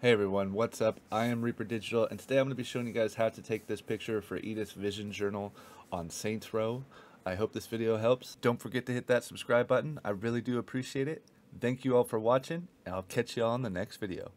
Hey everyone, what's up? I am Reaper Digital and today I'm going to be showing you guys how to take this picture for Edith's Vision Journal on Saints Row. I hope this video helps. Don't forget to hit that subscribe button. I really do appreciate it. Thank you all for watching and I'll catch you all in the next video.